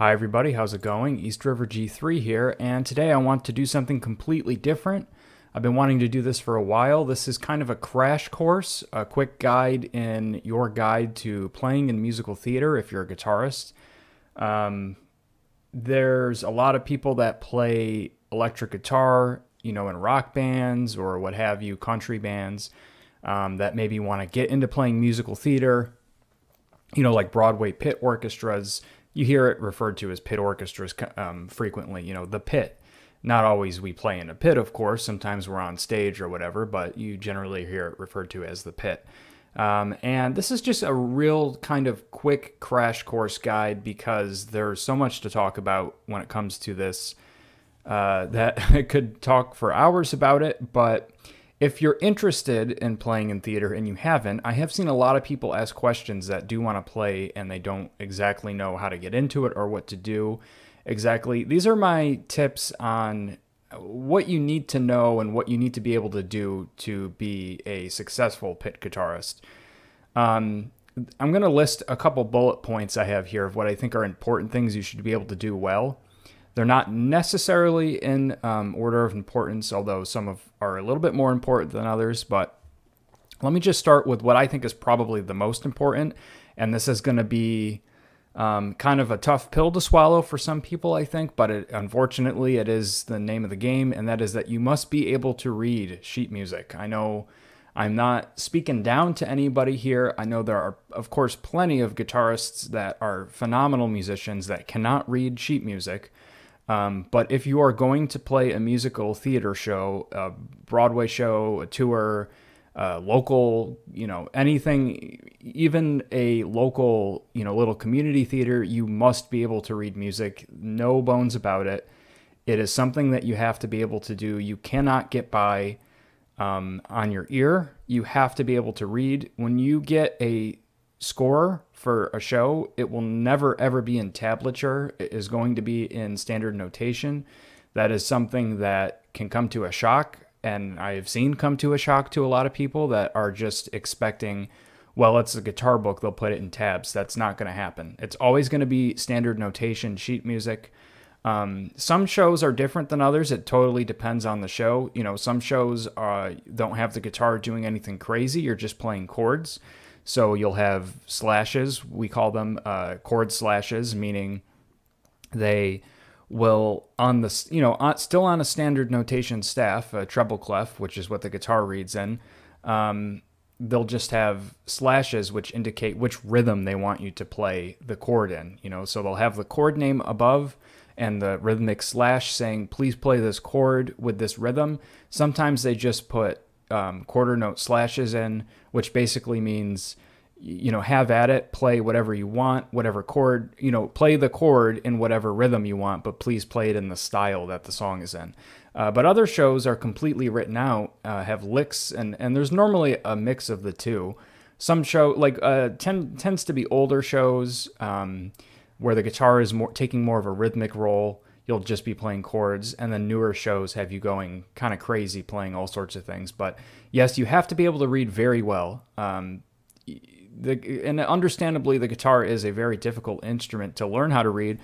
Hi, everybody. How's it going? East River G3 here, and today I want to do something completely different. I've been wanting to do this for a while. This is kind of a crash course, a quick guide in your guide to playing in musical theater if you're a guitarist. Um, there's a lot of people that play electric guitar, you know, in rock bands or what have you, country bands, um, that maybe want to get into playing musical theater, you know, like Broadway pit orchestras you hear it referred to as pit orchestras um, frequently. You know, the pit. Not always we play in a pit, of course. Sometimes we're on stage or whatever, but you generally hear it referred to as the pit. Um, and this is just a real kind of quick crash course guide because there's so much to talk about when it comes to this uh, that I could talk for hours about it. But if you're interested in playing in theater and you haven't, I have seen a lot of people ask questions that do want to play and they don't exactly know how to get into it or what to do exactly. These are my tips on what you need to know and what you need to be able to do to be a successful pit guitarist. Um, I'm going to list a couple bullet points I have here of what I think are important things you should be able to do well. They're not necessarily in um, order of importance, although some of are a little bit more important than others. But let me just start with what I think is probably the most important, and this is going to be um, kind of a tough pill to swallow for some people, I think, but it, unfortunately, it is the name of the game, and that is that you must be able to read sheet music. I know I'm not speaking down to anybody here. I know there are, of course, plenty of guitarists that are phenomenal musicians that cannot read sheet music. Um, but if you are going to play a musical theater show, a Broadway show, a tour, uh, local, you know, anything, even a local, you know, little community theater, you must be able to read music. No bones about it. It is something that you have to be able to do. You cannot get by um, on your ear. You have to be able to read. When you get a score for a show, it will never ever be in tablature. It is going to be in standard notation. That is something that can come to a shock, and I have seen come to a shock to a lot of people that are just expecting, well, it's a guitar book, they'll put it in tabs. That's not going to happen. It's always going to be standard notation sheet music. Um, some shows are different than others. It totally depends on the show. You know, some shows uh, don't have the guitar doing anything crazy. You're just playing chords. So you'll have slashes. We call them uh, chord slashes, meaning they will on the you know on, still on a standard notation staff, a treble clef, which is what the guitar reads in. Um, they'll just have slashes which indicate which rhythm they want you to play the chord in. You know, so they'll have the chord name above and the rhythmic slash saying, "Please play this chord with this rhythm." Sometimes they just put um, quarter note slashes in, which basically means you know have at it play whatever you want whatever chord you know play the chord in whatever rhythm you want but please play it in the style that the song is in. Uh, but other shows are completely written out uh, have licks and and there's normally a mix of the two. Some show like uh tend, tends to be older shows um, where the guitar is more taking more of a rhythmic role you'll just be playing chords and then newer shows have you going kind of crazy playing all sorts of things but yes you have to be able to read very well um, the, and understandably the guitar is a very difficult instrument to learn how to read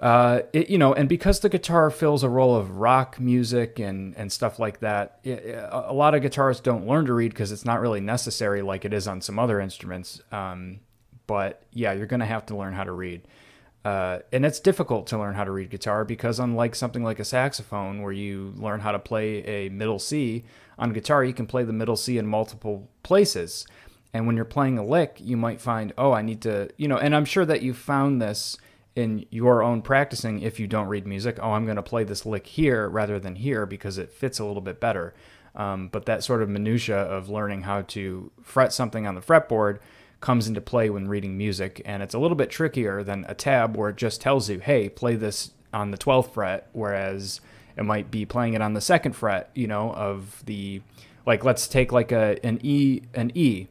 uh, it, you know, and because the guitar fills a role of rock music and, and stuff like that, it, a lot of guitarists don't learn to read because it's not really necessary like it is on some other instruments. Um, but yeah, you're going to have to learn how to read. Uh, and it's difficult to learn how to read guitar because unlike something like a saxophone where you learn how to play a middle C on guitar you can play the middle C in multiple places. And when you're playing a lick you might find oh I need to you know and I'm sure that you found this in your own practicing if you don't read music. Oh I'm going to play this lick here rather than here because it fits a little bit better. Um, but that sort of minutia of learning how to fret something on the fretboard comes into play when reading music, and it's a little bit trickier than a tab where it just tells you, hey, play this on the 12th fret, whereas it might be playing it on the second fret, you know, of the like let's take like a an E an E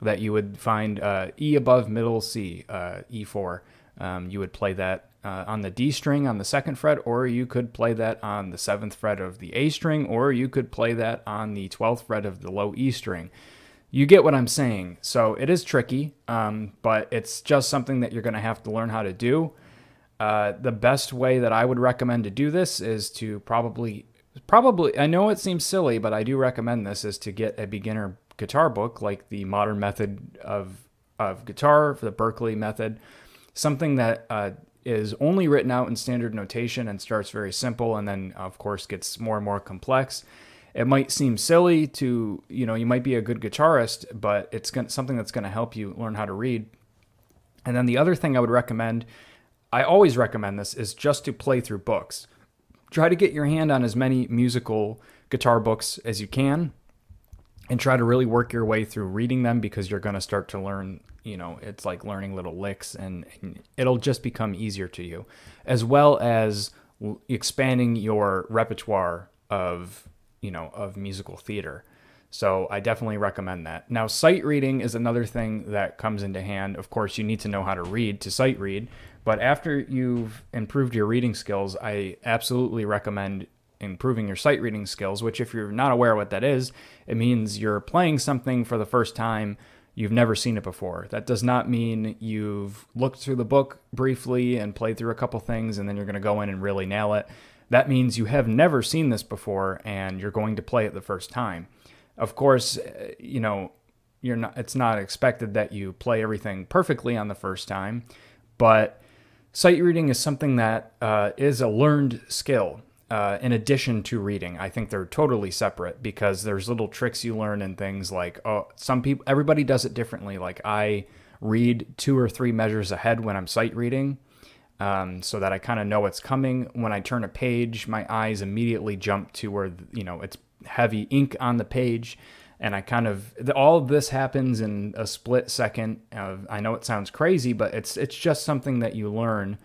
that you would find uh, E above middle C, uh, E4. Um, you would play that uh, on the D string on the second fret, or you could play that on the seventh fret of the A string, or you could play that on the 12th fret of the low E string you get what I'm saying. So it is tricky, um, but it's just something that you're going to have to learn how to do. uh, the best way that I would recommend to do this is to probably, probably, I know it seems silly, but I do recommend this is to get a beginner guitar book like the Modern Method of of Guitar, for the Berklee method, something that uh, is only written out in standard notation and starts very simple, and then of course gets more and more complex. It might seem silly to you know you might be a good guitarist, but it's gonna, something that's going to help you learn how to read. And then the other thing I would recommend I always recommend this is just to play through books. Try to get your hand on as many musical guitar books as you can and try to really work your way through reading them because you're going to start to learn, you know, it's like learning little licks and, and it'll just become easier to you, as well as expanding your repertoire of, you know, of musical theater. So I definitely recommend that. Now, sight reading is another thing that comes into hand. Of course, you need to know how to read to sight read, but after you've improved your reading skills, I absolutely recommend improving your sight reading skills, which, if you're not aware what that is, it means you're playing something for the first time. You've never seen it before. That does not mean you've looked through the book briefly and played through a couple things and then you're going to go in and really nail it. That means you have never seen this before and you're going to play it the first time. Of course, uh, you know, you're not it's not expected that you play everything perfectly on the first time, but Sight reading is something that uh, is a learned skill. Uh, in addition to reading, I think they're totally separate because there's little tricks you learn and things like oh, some people, everybody does it differently. Like I read two or three measures ahead when I'm sight reading, um, so that I kind of know what's coming. When I turn a page, my eyes immediately jump to where you know it's heavy ink on the page and I kind of all of this happens in a split second. Of, I know it sounds crazy, but it's it's just something that you learn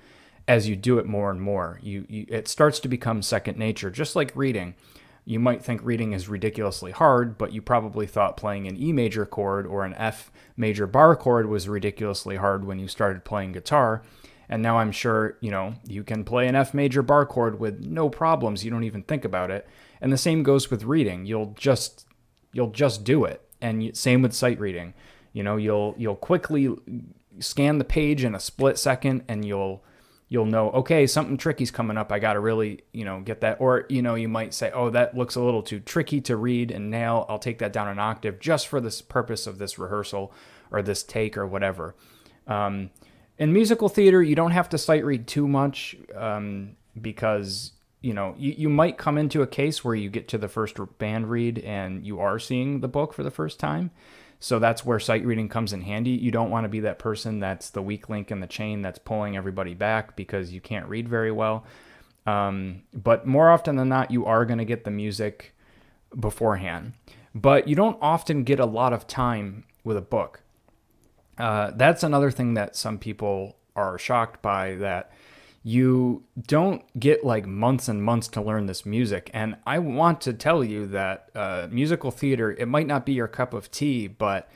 as you do it more and more. You, you it starts to become second nature, just like reading. You might think reading is ridiculously hard, but you probably thought playing an E major chord or an F major bar chord was ridiculously hard when you started playing guitar. And now I'm sure, you know, you can play an F major bar chord with no problems. You don't even think about it. And the same goes with reading. You'll just you'll just do it. And same with sight reading. You know, you'll you'll quickly scan the page in a split second, and you'll you'll know okay something tricky's coming up i got to really you know get that or you know you might say oh that looks a little too tricky to read and nail i'll take that down an octave just for this purpose of this rehearsal or this take or whatever um, in musical theater you don't have to sight read too much um, because you know, you, you might come into a case where you get to the first band read and you are seeing the book for the first time. So that's where sight reading comes in handy. You don't want to be that person that's the weak link in the chain that's pulling everybody back because you can't read very well. Um, but more often than not, you are going to get the music beforehand. But you don't often get a lot of time with a book. Uh, that's another thing that some people are shocked by that you don't get like months and months to learn this music. And I want to tell you that uh, musical theater, it might not be your cup of tea, but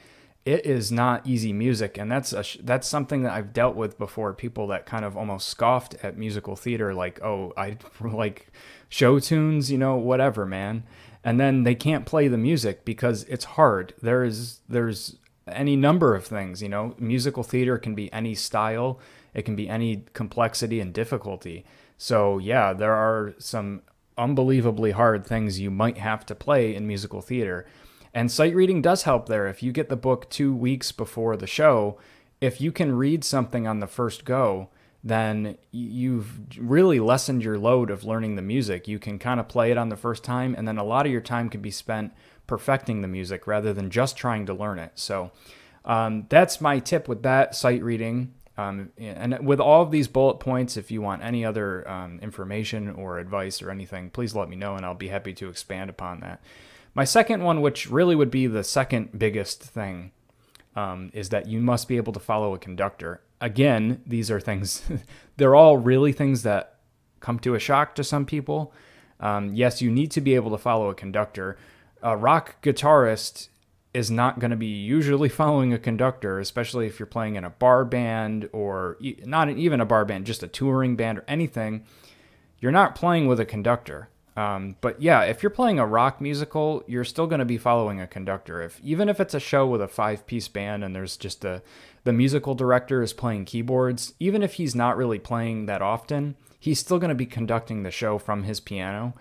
it is not easy music. And that's a, that's something that I've dealt with before. People that kind of almost scoffed at musical theater, like, oh, I like show tunes, you know, whatever, man. And then they can't play the music because it's hard. There is there's any number of things, you know. Musical theater can be any style it can be any complexity and difficulty. So, yeah, there are some unbelievably hard things you might have to play in musical theater. And sight reading does help there. If you get the book two weeks before the show, if you can read something on the first go, then you've really lessened your load of learning the music. You can kind of play it on the first time, and then a lot of your time can be spent perfecting the music rather than just trying to learn it. So um, that's my tip with that sight reading. Um, and with all of these bullet points, if you want any other um, information or advice or anything, please let me know and I'll be happy to expand upon that. My second one, which really would be the second biggest thing, um, is that you must be able to follow a conductor. Again, these are things, they're all really things that come to a shock to some people. Um, yes, you need to be able to follow a conductor. A rock guitarist is not going to be usually following a conductor, especially if you're playing in a bar band or not even a bar band, just a touring band or anything. You're not playing with a conductor. Um, but yeah, if you're playing a rock musical, you're still going to be following a conductor. If even if it's a show with a five-piece band and there's just a the musical director is playing keyboards, even if he's not really playing that often, he's still going to be conducting the show from his piano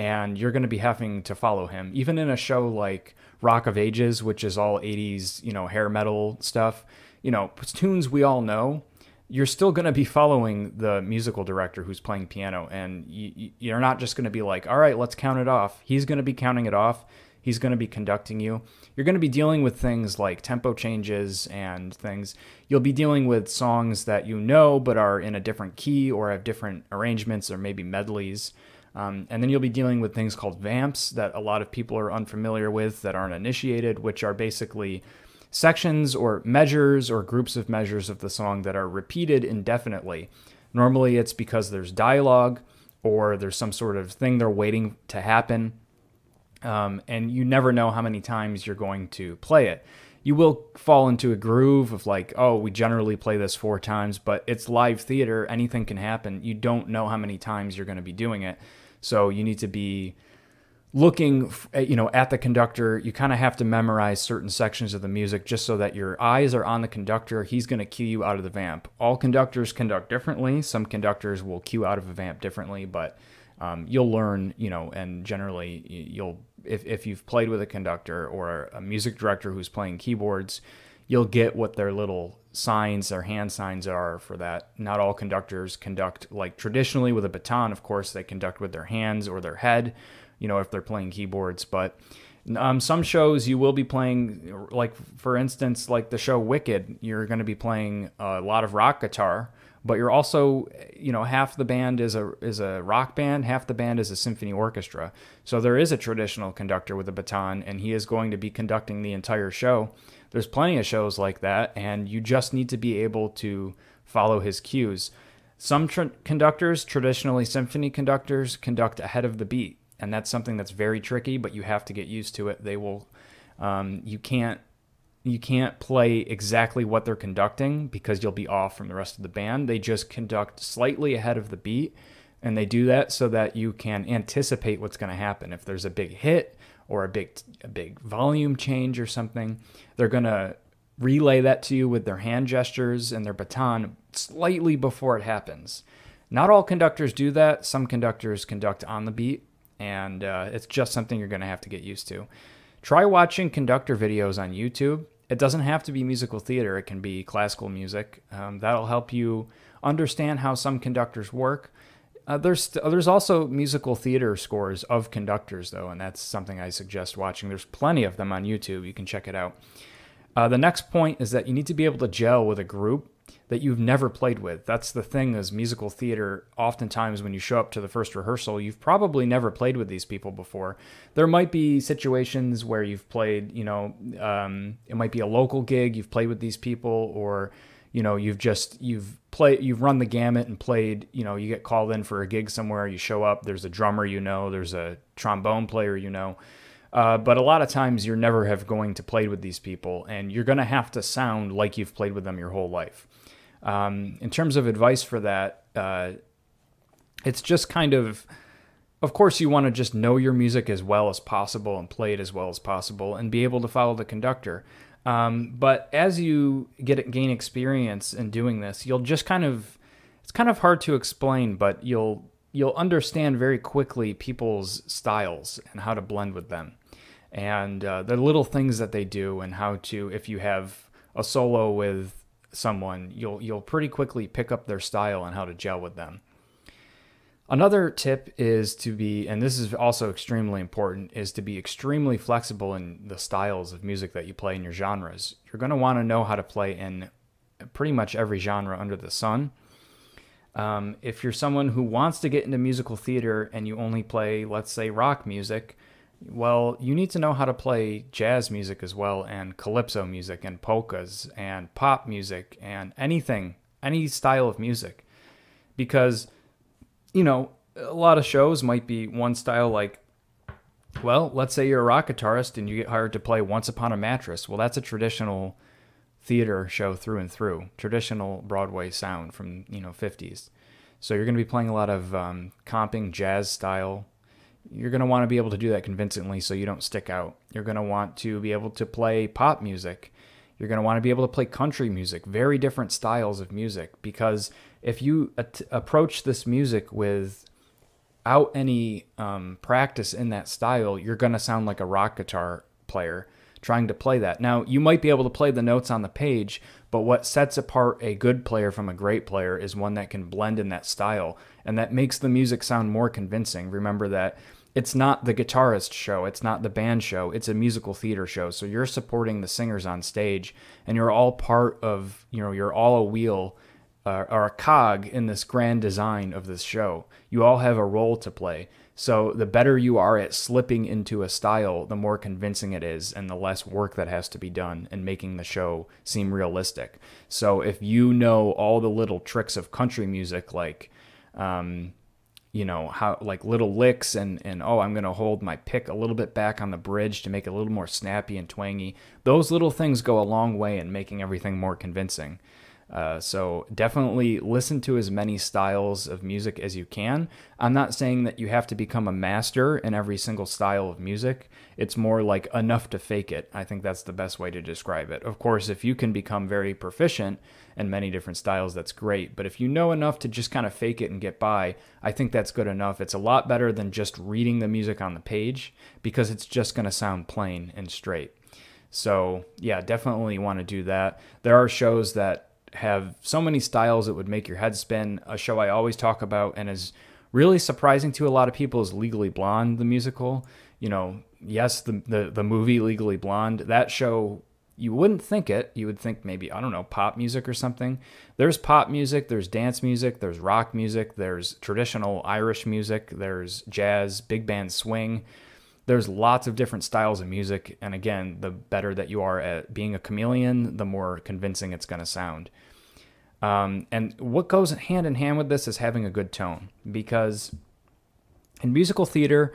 and you're going to be having to follow him. Even in a show like Rock of Ages, which is all 80s, you know, hair metal stuff, you know, tunes we all know, you're still going to be following the musical director who's playing piano and you, you're not just going to be like, "All right, let's count it off." He's going to be counting it off. He's going to be conducting you. You're going to be dealing with things like tempo changes and things. You'll be dealing with songs that you know but are in a different key or have different arrangements or maybe medleys. Um, and then you'll be dealing with things called vamps that a lot of people are unfamiliar with that aren't initiated, which are basically sections or measures or groups of measures of the song that are repeated indefinitely. Normally, it's because there's dialogue or there's some sort of thing they're waiting to happen um, and you never know how many times you're going to play it. You will fall into a groove of like, oh, we generally play this four times, but it's live theater. Anything can happen. You don't know how many times you're going to be doing it. So you need to be looking you know at the conductor. You kind of have to memorize certain sections of the music just so that your eyes are on the conductor. He's going to cue you out of the vamp. All conductors conduct differently. Some conductors will cue out of a vamp differently but um, you'll learn you know and generally you'll if, if you've played with a conductor or a music director who's playing keyboards, you'll get what their little signs, their hand signs are for that. Not all conductors conduct like traditionally with a baton, of course, they conduct with their hands or their head, you know, if they're playing keyboards. But um, some shows you will be playing, like for instance, like the show Wicked, you're going to be playing a lot of rock guitar but you're also you know half the band is a is a rock band half the band is a symphony orchestra so there is a traditional conductor with a baton and he is going to be conducting the entire show there's plenty of shows like that and you just need to be able to follow his cues some conductors traditionally symphony conductors conduct ahead of the beat and that's something that's very tricky but you have to get used to it they will um, you can't you can't play exactly what they're conducting because you'll be off from the rest of the band. They just conduct slightly ahead of the beat, and they do that so that you can anticipate what's going to happen. If there's a big hit or a big a big volume change or something, they're going to relay that to you with their hand gestures and their baton slightly before it happens. Not all conductors do that. Some conductors conduct on the beat, and uh, it's just something you're going to have to get used to. Try watching conductor videos on YouTube. It doesn't have to be musical theater, it can be classical music. Um, that'll help you understand how some conductors work. Uh, there's there's also musical theater scores of conductors though, and that's something I suggest watching. There's plenty of them on YouTube. You can check it out. Uh, the next point is that you need to be able to gel with a group that you've never played with. That's the thing is musical theater. Oftentimes, when you show up to the first rehearsal, you've probably never played with these people before. There might be situations where you've played, you know, um, it might be a local gig, you've played with these people, or you know, you've just you've played, you've run the gamut and played. You know, you get called in for a gig somewhere, you show up. There's a drummer you know, there's a trombone player you know. Uh, but a lot of times you're never have going to play with these people, and you're going to have to sound like you've played with them your whole life. Um, in terms of advice for that, uh, it's just kind of, of course, you want to just know your music as well as possible and play it as well as possible and be able to follow the conductor. Um, but as you get gain experience in doing this, you'll just kind of, it's kind of hard to explain, but you'll you'll understand very quickly people's styles and how to blend with them, and uh, the little things that they do and how to, if you have a solo with someone, you'll you'll pretty quickly pick up their style and how to gel with them. Another tip is to be, and this is also extremely important, is to be extremely flexible in the styles of music that you play in your genres. You're going to want to know how to play in pretty much every genre under the sun. Um, if you're someone who wants to get into musical theater and you only play, let's say, rock music, well, you need to know how to play jazz music as well, and calypso music, and polkas, and pop music, and anything, any style of music. Because, you know, a lot of shows might be one style, like, well, let's say you're a rock guitarist and you get hired to play Once Upon a Mattress. Well, that's a traditional theater show through and through, traditional Broadway sound from, you know, 50s. So you're going to be playing a lot of um, comping jazz style you're going to want to be able to do that convincingly so you don't stick out. You're going to want to be able to play pop music. You're going to want to be able to play country music, very different styles of music. Because if you at- approach this music without any um, practice in that style, you're going to sound like a rock guitar player trying to play that. Now, you might be able to play the notes on the page, but what sets apart a good player from a great player is one that can blend in that style and that makes the music sound more convincing. Remember that it's not the guitarist show, it's not the band show, it's a musical theater show. So you're supporting the singers on stage and you're all part of, you know, you're all a wheel or a cog in this grand design of this show. You all have a role to play. So the better you are at slipping into a style, the more convincing it is and the less work that has to be done in making the show seem realistic. So if you know all the little tricks of country music like um, you know how like little licks and and oh i'm going to hold my pick a little bit back on the bridge to make it a little more snappy and twangy those little things go a long way in making everything more convincing uh, so definitely listen to as many styles of music as you can. I'm not saying that you have to become a master in every single style of music. It's more like enough to fake it. I think that's the best way to describe it. Of course, if you can become very proficient in many different styles, that's great. But if you know enough to just kind of fake it and get by, I think that's good enough. It's a lot better than just reading the music on the page because it's just going to sound plain and straight. So, yeah, definitely want to do that. There are shows that have so many styles it would make your head spin. A show I always talk about and is really surprising to a lot of people is Legally Blonde, the musical. You know, yes, the the, the movie Legally Blonde. That show you wouldn't think it. You would think maybe, I don't know, pop music or something. There's pop music, there's dance music, there's rock music, there's traditional Irish music, there's jazz, big band swing there's lots of different styles of music and again the better that you are at being a chameleon the more convincing it's going to sound. Um, and what goes hand in hand with this is having a good tone because in musical theater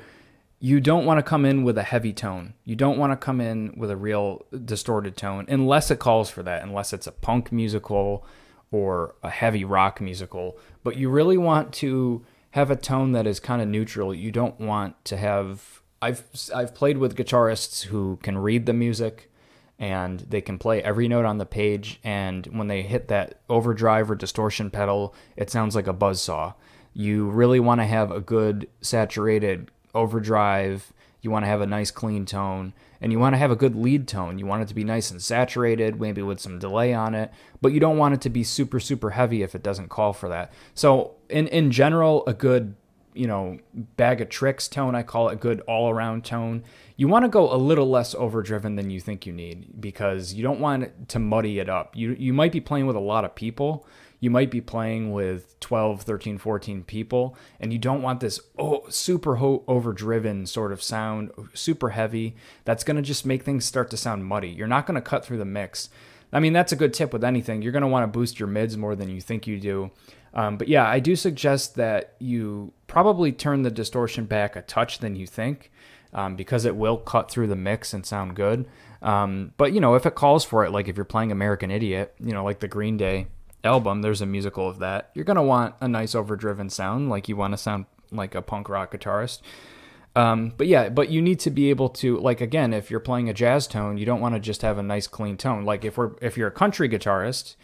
you don't want to come in with a heavy tone. You don't want to come in with a real distorted tone unless it calls for that unless it's a punk musical or a heavy rock musical. But you really want to have a tone that is kind of neutral. You don't want to have I've I've played with guitarists who can read the music and they can play every note on the page and when they hit that overdrive or distortion pedal, it sounds like a buzz saw. You really want to have a good saturated overdrive, you want to have a nice clean tone and you want to have a good lead tone. You want it to be nice and saturated, maybe with some delay on it, but you don't want it to be super super heavy if it doesn't call for that. So in in general, a good you know, bag of tricks tone. I call it good all around tone. You want to go a little less overdriven than you think you need because you don't want to muddy it up. You, you might be playing with a lot of people. You might be playing with 12, 13, 14 people, and you don't want this oh, super ho- overdriven sort of sound, super heavy. That's going to just make things start to sound muddy. You're not going to cut through the mix. I mean, that's a good tip with anything. You're going to want to boost your mids more than you think you do. Um, but yeah, I do suggest that you probably turn the distortion back a touch than you think um, because it will cut through the mix and sound good. Um, but you know, if it calls for it, like if you're playing American Idiot, you know, like the Green Day album, there's a musical of that. You're gonna want a nice overdriven sound, like you want to sound like a punk rock guitarist. Um, but yeah, but you need to be able to like again, if you're playing a jazz tone, you don't want to just have a nice clean tone. Like if we're if you're a country guitarist,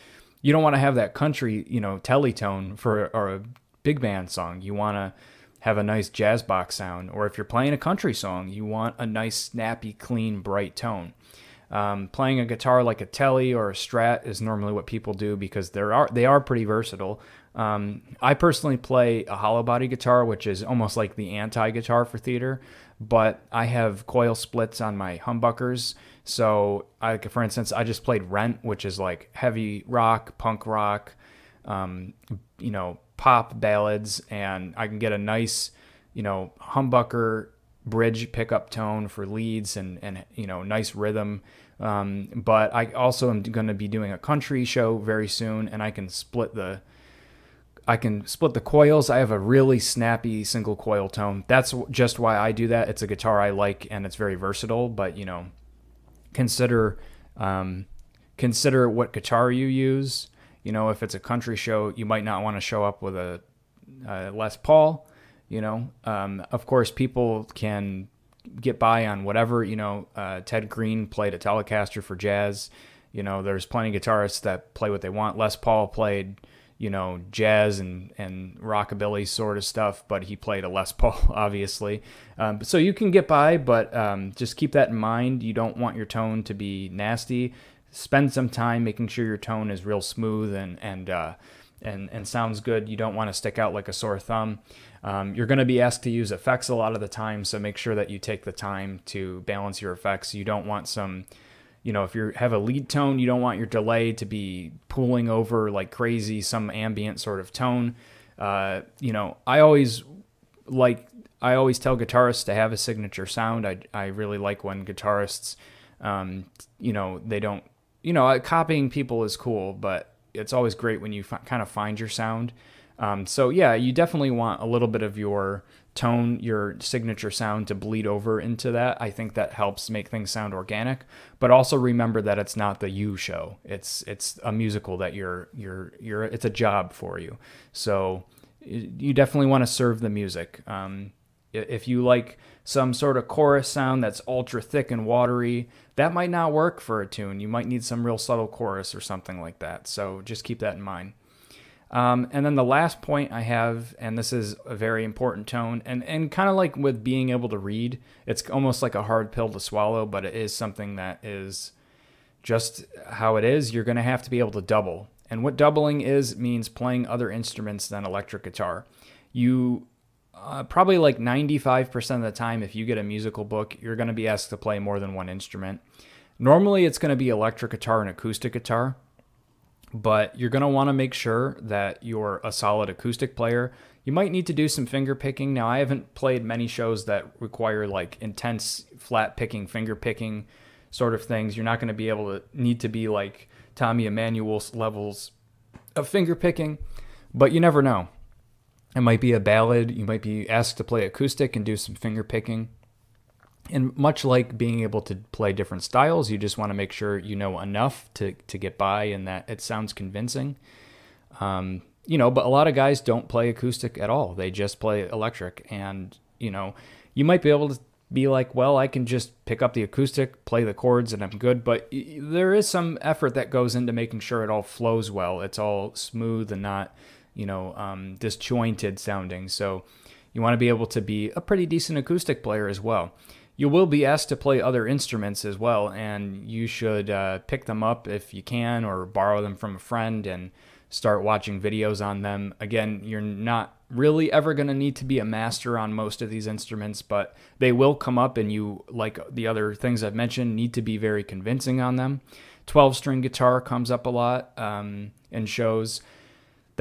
you don't want to have that country, you know, Tele tone for or a big band song. You want to have a nice jazz box sound, or if you're playing a country song, you want a nice, snappy, clean, bright tone. Um, playing a guitar like a Tele or a Strat is normally what people do because they are they are pretty versatile. Um, I personally play a hollow body guitar, which is almost like the anti guitar for theater, but I have coil splits on my humbuckers so, I, for instance, I just played Rent, which is like heavy rock, punk rock, um, you know, pop ballads, and I can get a nice, you know, humbucker bridge pickup tone for leads and and you know, nice rhythm. Um, but I also am going to be doing a country show very soon, and I can split the I can split the coils. I have a really snappy single coil tone. That's just why I do that. It's a guitar I like and it's very versatile, but you know, consider um, consider what guitar you use. You know, if it's a country show, you might not want to show up with a, a Les Paul. You know, um, of course, people can get by on whatever. You know, uh, Ted Greene played a Telecaster for jazz. You know, there's plenty of guitarists that play what they want. Les Paul played, you know, jazz and, and rockabilly sort of stuff, but he played a Les Paul, obviously. Um, so you can get by, but um, just keep that in mind. You don't want your tone to be nasty. Spend some time making sure your tone is real smooth and, and, uh, and, and sounds good. You don't want to stick out like a sore thumb. Um, you're going to be asked to use effects a lot of the time, so make sure that you take the time to balance your effects. You don't want some you know, if you have a lead tone, you don't want your delay to be pooling over like crazy, some ambient sort of tone. Uh, you know, I always like, I always tell guitarists to have a signature sound. I, I really like when guitarists, um, you know, they don't, you know, copying people is cool, but it's always great when you kind of find your sound. Um, so yeah, you definitely want a little bit of your tone, your signature sound to bleed over into that. I think that helps make things sound organic. But also remember that it's not the you show. It's it's a musical that you're you're you're. It's a job for you. So you definitely want to serve the music. Um, if you like some sort of chorus sound that's ultra thick and watery, that might not work for a tune. You might need some real subtle chorus or something like that. So just keep that in mind. Um, and then the last point I have, and this is a very important tone, and, and kind of like with being able to read, it's almost like a hard pill to swallow, but it is something that is just how it is. You're going to have to be able to double. And what doubling is means playing other instruments than electric guitar. You uh, probably like 95% of the time, if you get a musical book, you're going to be asked to play more than one instrument. Normally, it's going to be electric guitar and acoustic guitar but you're going to want to make sure that you're a solid acoustic player. You might need to do some finger picking. Now, I haven't played many shows that require like intense flat picking, finger picking sort of things. You're not going to be able to need to be like Tommy Emmanuel's levels of finger picking, but you never know. It might be a ballad. You might be asked to play acoustic and do some finger picking. And much like being able to play different styles, you just want to make sure you know enough to, to get by and that it sounds convincing. Um, you know, but a lot of guys don't play acoustic at all. They just play electric. And, you know, you might be able to be like, well, I can just pick up the acoustic, play the chords, and I'm good. But there is some effort that goes into making sure it all flows well. It's all smooth and not, you know, um, disjointed sounding. So you want to be able to be a pretty decent acoustic player as well you will be asked to play other instruments as well, and you should uh, pick them up if you can or borrow them from a friend and start watching videos on them. Again, you're not really ever going to need to be a master on most of these instruments, but they will come up, and you, like the other things I've mentioned, need to be very convincing on them. 12 string guitar comes up a lot um, in shows.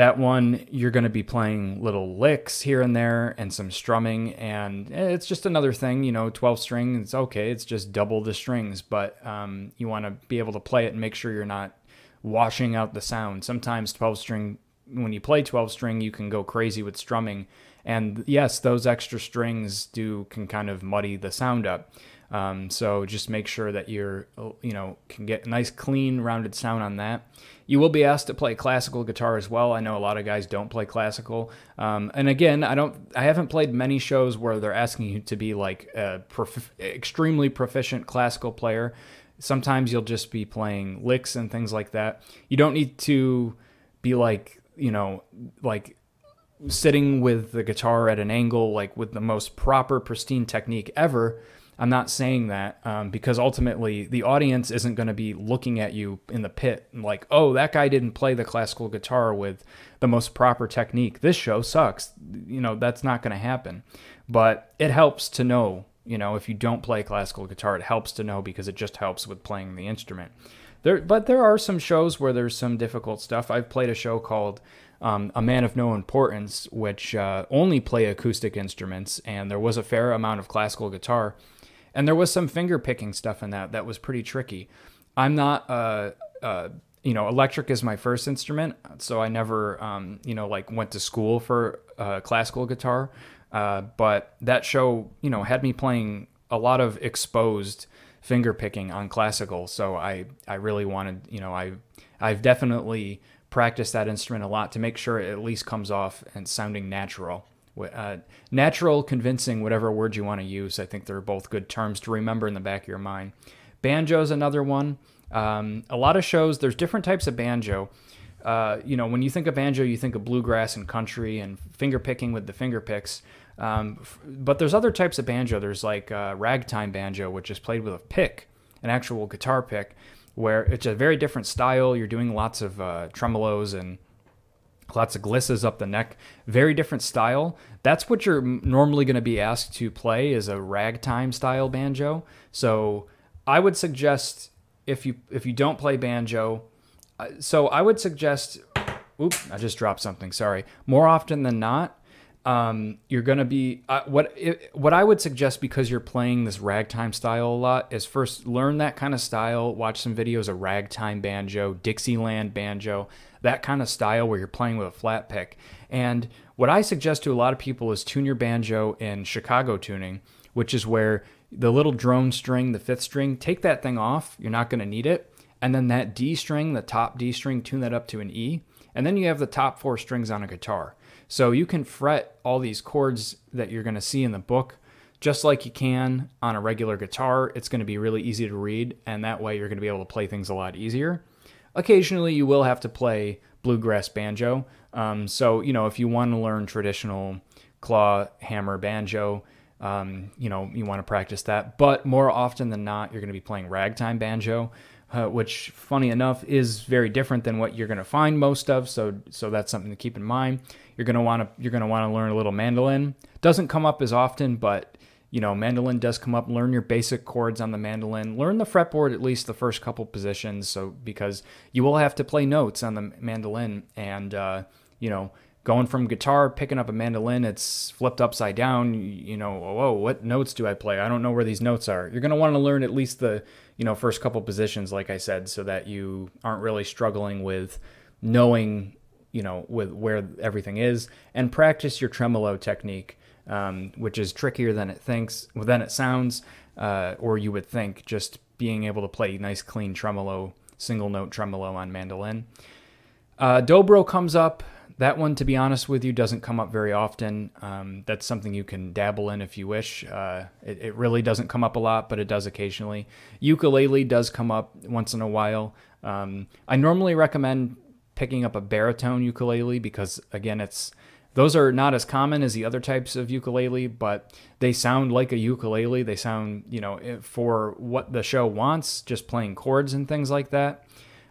That one, you're going to be playing little licks here and there and some strumming, and it's just another thing, you know, 12 string, it's okay, it's just double the strings, but um, you want to be able to play it and make sure you're not washing out the sound. Sometimes 12 string, when you play 12 string, you can go crazy with strumming, and yes, those extra strings do can kind of muddy the sound up. Um, so just make sure that you're, you know, can get a nice, clean, rounded sound on that. You will be asked to play classical guitar as well. I know a lot of guys don't play classical. Um, and again, I don't, I haven't played many shows where they're asking you to be like a prof- extremely proficient classical player. Sometimes you'll just be playing licks and things like that. You don't need to be like, you know, like sitting with the guitar at an angle, like with the most proper, pristine technique ever I'm not saying that um, because ultimately the audience isn't going to be looking at you in the pit and like, oh, that guy didn't play the classical guitar with the most proper technique. This show sucks. You know, that's not going to happen. But it helps to know, you know, if you don't play classical guitar, it helps to know because it just helps with playing the instrument. There, but there are some shows where there's some difficult stuff. I've played a show called um, A Man of No Importance, which uh, only play acoustic instruments, and there was a fair amount of classical guitar and there was some finger picking stuff in that that was pretty tricky. I'm not uh, uh you know electric is my first instrument, so I never um, you know like went to school for uh, classical guitar. Uh, but that show you know had me playing a lot of exposed finger picking on classical, so I I really wanted you know I I've definitely practiced that instrument a lot to make sure it at least comes off and sounding natural uh, natural, convincing, whatever word you want to use. I think they're both good terms to remember in the back of your mind. Banjo is another one. Um, a lot of shows, there's different types of banjo. Uh, you know, when you think of banjo, you think of bluegrass and country and finger picking with the finger picks. Um, f- but there's other types of banjo. There's like uh, ragtime banjo, which is played with a pick, an actual guitar pick, where it's a very different style. You're doing lots of uh, tremolos and lots of glisses up the neck. Very different style. That's what you're normally going to be asked to play is a ragtime style banjo. So I would suggest if you if you don't play banjo, uh, so I would suggest. Oop! I just dropped something. Sorry. More often than not, um, you're going to be uh, what it, what I would suggest because you're playing this ragtime style a lot is first learn that kind of style. Watch some videos of ragtime banjo, Dixieland banjo, that kind of style where you're playing with a flat pick. And what I suggest to a lot of people is tune your banjo in Chicago tuning, which is where the little drone string, the fifth string, take that thing off. You're not going to need it. And then that D string, the top D string, tune that up to an E. And then you have the top four strings on a guitar. So you can fret all these chords that you're going to see in the book just like you can on a regular guitar. It's going to be really easy to read, and that way you're going to be able to play things a lot easier. Occasionally, you will have to play bluegrass banjo. Um, so, you know, if you want to learn traditional claw hammer banjo, um, you know, you want to practice that. But more often than not, you're going to be playing ragtime banjo, uh, which, funny enough, is very different than what you're going to find most of. So, so that's something to keep in mind. You're going to want to you're going to want to learn a little mandolin. Doesn't come up as often, but you know, mandolin does come up. Learn your basic chords on the mandolin. Learn the fretboard at least the first couple positions. So because you will have to play notes on the mandolin, and uh, you know, going from guitar picking up a mandolin, it's flipped upside down. You know, whoa, what notes do I play? I don't know where these notes are. You're gonna want to learn at least the you know first couple positions, like I said, so that you aren't really struggling with knowing you know with where everything is, and practice your tremolo technique um, which is trickier than it thinks, than it sounds, uh, or you would think. Just being able to play nice, clean tremolo, single note tremolo on mandolin. Uh, dobro comes up. That one, to be honest with you, doesn't come up very often. Um, that's something you can dabble in if you wish. Uh, it, it, really doesn't come up a lot, but it does occasionally. Ukulele does come up once in a while. Um, I normally recommend picking up a baritone ukulele because, again, it's those are not as common as the other types of ukulele, but they sound like a ukulele. They sound, you know, eh, for what the show wants, just playing chords and things like that.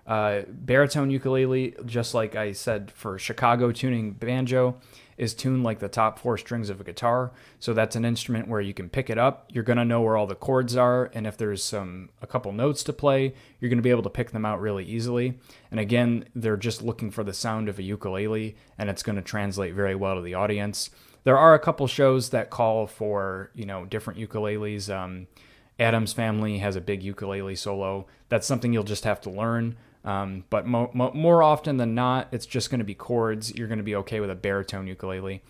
Uh, baritone ukulele, just like I said for Chicago tuning banjo, is tuned like the top four strings of a guitar. So that's an instrument where you can pick it up. You're gonna know where all the chords are, and if there's some a couple notes to play, you're gonna be able to pick them out really easily. And again, they're just looking for the sound of a ukulele, and it's gonna translate very well to the audience. There are a couple shows that call for you know different ukuleles. Um, Addams Family has a big ukulele solo. That's something you'll just have to learn. Um, but mo- mo- more often than not, it's just going to be chords. You're going to be okay with a baritone ukulele.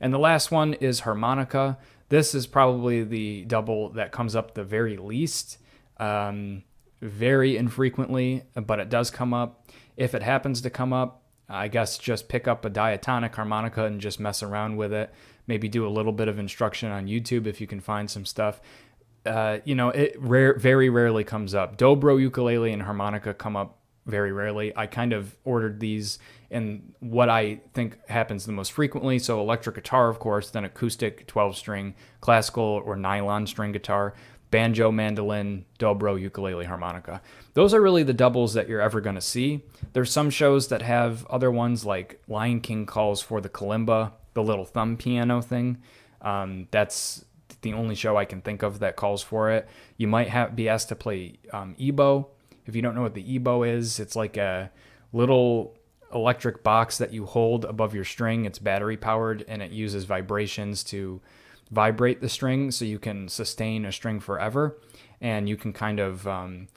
And the last one is harmonica. This is probably the double that comes up the very least, um, very infrequently, but it does come up. If it happens to come up, I guess just pick up a diatonic harmonica and just mess around with it. Maybe do a little bit of instruction on YouTube if you can find some stuff. Uh, you know, it rare, very rarely comes up. Dobro ukulele and harmonica come up very rarely. I kind of ordered these in what I think happens the most frequently. So electric guitar, of course, then acoustic 12 string, classical or nylon string guitar, banjo, mandolin, dobro, ukulele, harmonica. Those are really the doubles that you're ever going to see. There's some shows that have other ones like Lion King calls for the kalimba, the little thumb piano thing. Um, that's the only show I can think of that calls for it. You might have be asked to play um, ebow, if you don't know what the ebow is, it's like a little electric box that you hold above your string. It's battery powered and it uses vibrations to vibrate the string so you can sustain a string forever. And you can kind of, um,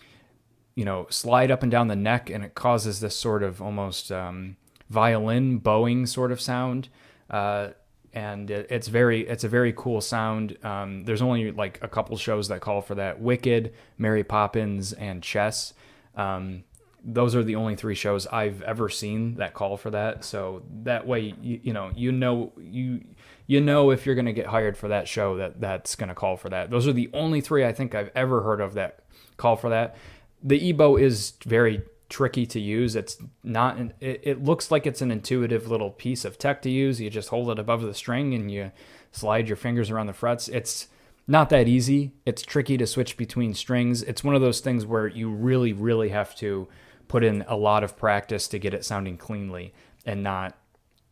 you know, slide up and down the neck and it causes this sort of almost um, violin bowing sort of sound. Uh, and it's very it's a very cool sound. Um, there's only like a couple shows that call for that: Wicked, Mary Poppins, and Chess. Um, those are the only three shows I've ever seen that call for that. So that way, you, you know, you know, you you know if you're going to get hired for that show that that's going to call for that. Those are the only three I think I've ever heard of that call for that. the ebow is very tricky to use. It's not. It, it looks like it's an intuitive little piece of tech to use. You just hold it above the string and you slide your fingers around the frets. It's not that easy. It's tricky to switch between strings. It's one of those things where you really, really have to put in a lot of practice to get it sounding cleanly and not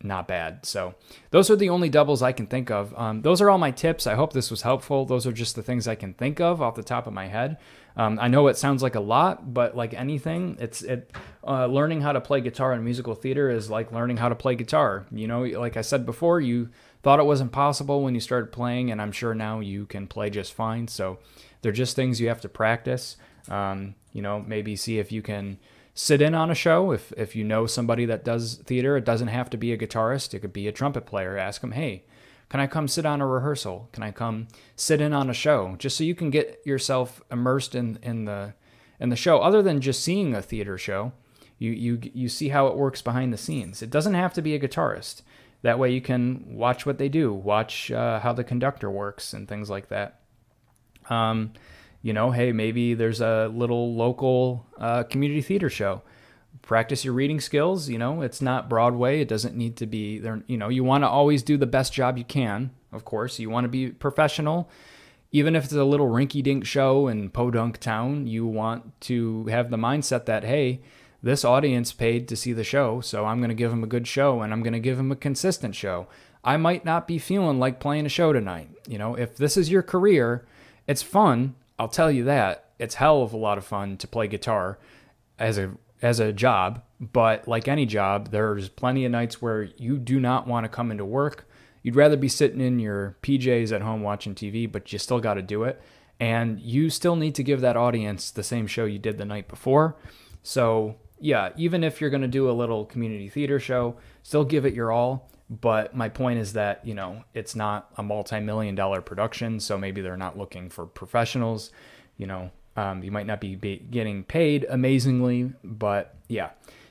not bad. So those are the only doubles I can think of. Um, those are all my tips. I hope this was helpful. Those are just the things I can think of off the top of my head. Um, I know it sounds like a lot, but like anything, it's it. Uh, learning how to play guitar in musical theater is like learning how to play guitar. You know, like I said before, you thought it was impossible when you started playing, and I'm sure now you can play just fine. So they're just things you have to practice. Um, you know, maybe see if you can sit in on a show if if you know somebody that does theater it doesn't have to be a guitarist it could be a trumpet player ask them hey can i come sit on a rehearsal? Can i come sit in on a show? Just so you can get yourself immersed in in the in the show. Other than just seeing a theater show you you you see how it works behind the scenes. It doesn't have to be a guitarist. That way you can watch what they do watch uh, how the conductor works and things like that. Um, you know, hey, maybe there's a little local uh, community theater show. Practice your reading skills. You know, it's not Broadway. It doesn't need to be there. You know, you want to always do the best job you can. Of course, you want to be professional. Even if it's a little rinky-dink show in Podunk Town, you want to have the mindset that hey, this audience paid to see the show, so I'm going to give them a good show and I'm going to give them a consistent show. I might not be feeling like playing a show tonight. You know, if this is your career, it's fun I'll tell you that it's hell of a lot of fun to play guitar as a as a job, but like any job, there's plenty of nights where you do not want to come into work. You'd rather be sitting in your PJs at home watching TV, but you still got to do it. And you still need to give that audience the same show you did the night before. So, yeah, even if you're going to do a little community theater show, still give it your all. But my point is that, you know, it's not a multi million dollar production. So maybe they're not looking for professionals. You know, um, you might not be, be getting paid amazingly, but yeah,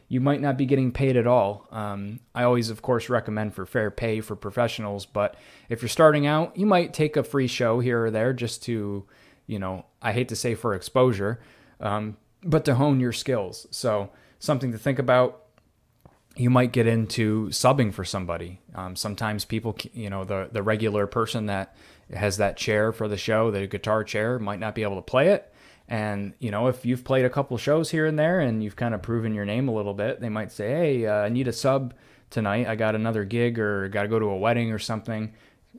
you might not be getting paid at all. Um, I always, of course, recommend for fair pay for professionals. But if you're starting out, you might take a free show here or there just to, you know, I hate to say for exposure, um, but to hone your skills. So something to think about you might get into subbing for somebody. Um, sometimes people, you know, the the regular person that has that chair for the show, the guitar chair, might not be able to play it. And you know, if you've played a couple shows here and there, and you've kind of proven your name a little bit, they might say, "Hey, uh, I need a sub tonight. I got another gig, or got to go to a wedding or something.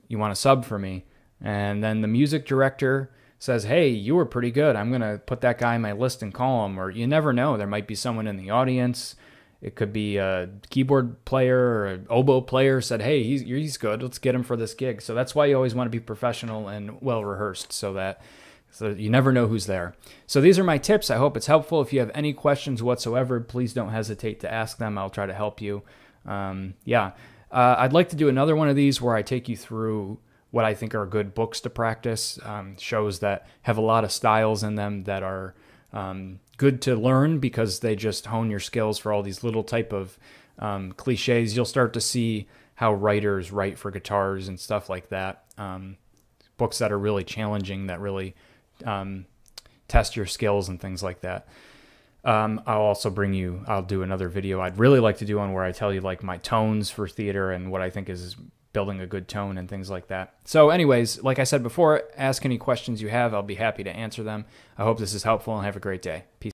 You want a sub for me?" And then the music director says, "Hey, you were pretty good. I'm gonna put that guy in my list and call him." Or you never know, there might be someone in the audience it could be a keyboard player or an oboe player said, "Hey, he's he's good. Let's get him for this gig." So that's why you always want to be professional and well rehearsed, so that so you never know who's there. So these are my tips. I hope it's helpful. If you have any questions whatsoever, please don't hesitate to ask them. I'll try to help you. Um, yeah, uh, I'd like to do another one of these where I take you through what I think are good books to practice, um, shows that have a lot of styles in them that are um, good to learn because they just hone your skills for all these little type of um, cliches. You'll start to see how writers write for guitars and stuff like that. Um, books that are really challenging, that really um, test your skills and things like that. Um, I'll also bring you. I'll do another video. I'd really like to do on where I tell you like my tones for theater and what I think is building a good tone and things like that. So, anyways, like I said before, ask any questions you have. I'll be happy to answer them. I hope this is helpful and have a great day. Peace.